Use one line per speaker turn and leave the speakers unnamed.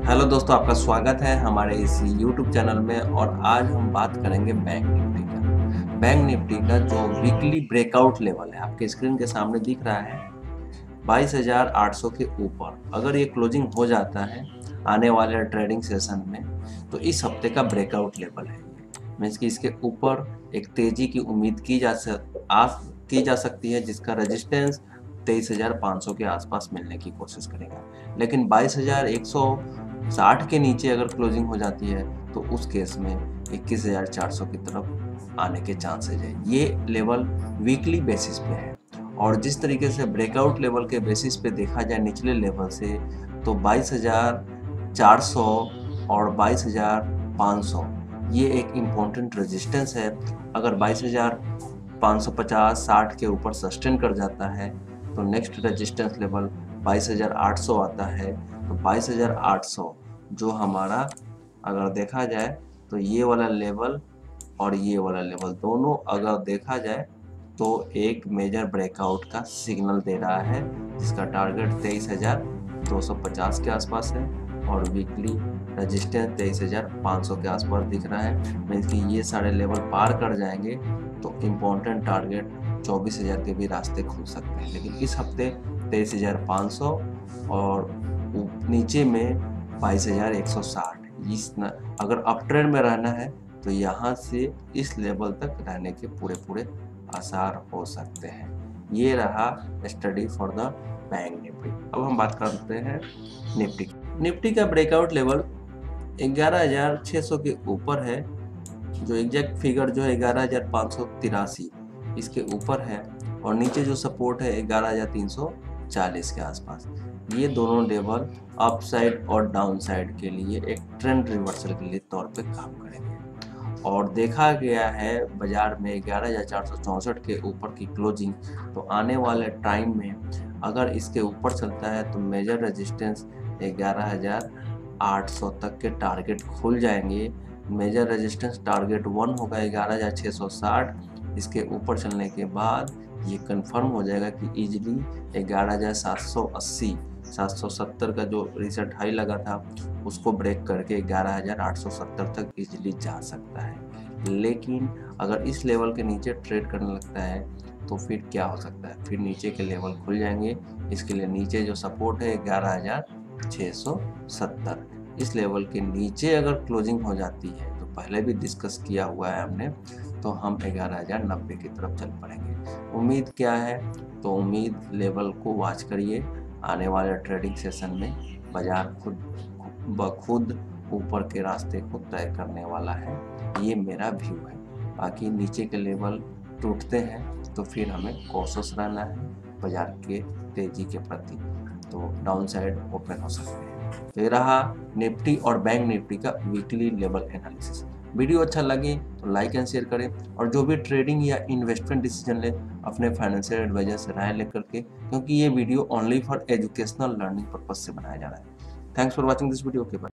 Hello दोस्तों आपका स्वागत है हमारे इस यूट्यूब चैनल में और आज हम बात करेंगे बैंक निफ्टी का। बैंक निफ्टी का जो वीकली ब्रेकआउट लेवल है आपके स्क्रीन के सामने दिख रहा है 22,800 के ऊपर। अगर ये क्लोजिंग हो जाता है आने वाले ट्रेडिंग सेशन में तो इस हफ़्ते का ब्रेकआउट लेवल है। मीन्स कि इसके ऊपर एक तेज़ी की उम्मीद की जा सक आ की जा सकती है जिसका रजिस्टेंस तेईस हज़ार पाँच सौ के आसपास मिलने की कोशिश करेगा। लेकिन बाईस हज़ार एक सौ साठ के नीचे अगर क्लोजिंग हो जाती है तो उस केस में इक्कीस हज़ार चार सौ की तरफ़ आने के चांसेज है। ये लेवल वीकली बेसिस पे है। और जिस तरीके से ब्रेकआउट लेवल के बेसिस पे देखा जाए, निचले लेवल से तो बाईस हज़ार चार सौ और बाईस हज़ार पाँच सौ, ये एक इम्पोर्टेंट रेजिस्टेंस है। अगर बाईस हज़ार पाँच सौ पचास, साठ के ऊपर सस्टेन कर जाता है तो नेक्स्ट रेजिस्टेंस लेवल 22,800 आता है तो 22,800 जो हमारा अगर देखा जाए तो ये वाला लेवल और ये वाला लेवल दोनों अगर देखा जाए तो एक मेजर ब्रेकआउट का सिग्नल दे रहा है जिसका टारगेट 23,250 के आसपास है और वीकली रजिस्टेंस तेईस हज़ार पाँच सौ के आसपास दिख रहा है। मीन्स कि ये सारे लेवल पार कर जाएँगे तो इम्पोर्टेंट टारगेट चौबीस हज़ार के भी रास्ते खुल सकते हैं। लेकिन इस हफ़्ते तेईस हज़ार पाँच सौ और नीचे में बाईस हज़ार एक सौ साठ। इस न, अगर अप ट्रेंड में रहना है तो यहाँ से इस लेवल तक रहने के पूरे पूरे आसार हो सकते हैं। ये रहा study for the bank Nifty. अब हम बात करते हैं निफ्टी निफ्टी का ब्रेकआउट लेवल ग्यारह हज़ार छः सौ के ऊपर है जो एग्जैक्ट फिगर जो है ग्यारह इसके ऊपर है और नीचे जो सपोर्ट है ग्यारह चालीस के आसपास। ये दोनों लेवल अप साइड और डाउन साइड के लिए एक ट्रेंड रिवर्सल के लिए तौर पे काम करेंगे। और देखा गया है बाज़ार में ग्यारह हज़ार चार सौ चौंसठ के ऊपर की क्लोजिंग तो आने वाले टाइम में अगर इसके ऊपर चलता है तो मेजर रेजिस्टेंस ग्यारह हज़ार आठ सौ तक के टारगेट खुल जाएँगे। मेजर रेजिस्टेंस टारगेट वन होगा, ग्यारह हज़ार छः सौ साठ। इसके ऊपर चलने के बाद ये कंफर्म हो जाएगा कि इजली ग्यारह हज़ार सात सौ अस्सी, सात सौ सत्तर का जो रिसेंट हाई लगा था, उसको ब्रेक करके ग्यारह हज़ार आठ सौ सत्तर तक इजली जा सकता है। लेकिन अगर इस लेवल के नीचे ट्रेड करने लगता है तो फिर क्या हो सकता है? फिर नीचे के लेवल खुल जाएँगे। इसके लिए नीचे जो सपोर्ट है, ग्यारह हज़ार छः सौ सत्तर। इस लेवल के नीचे अगर क्लोजिंग हो जाती है तो पहले भी डिस्कस किया हुआ है हमने तो हम ग्यारह हज़ार नब्बे की तरफ़ चल पड़ेंगे। उम्मीद क्या है? तो उम्मीद लेवल को वॉच करिए। आने वाले ट्रेडिंग सेशन में बाज़ार खुद, ब, खुद ऊपर के रास्ते को तय करने वाला है। ये मेरा व्यू है। बाकी नीचे के लेवल टूटते हैं तो फिर हमें कोशिश रहना है बाज़ार के तेज़ी के प्रति। तो डाउन साइड ओपन हो सकते हैं। तो ये रहा निफ्टी और बैंक निफ्टी का वीकली लेवल एनालिसिस वीडियो अच्छा लगे तो लाइक एंड शेयर करें और जो भी ट्रेडिंग या इन्वेस्टमेंट डिसीज़न लें, अपने फाइनेंशियल एडवाइजर से राय लेकर के, क्योंकि ये video only for educational learning purpose से बनाया जा रहा है। Thanks for watching this video के बाद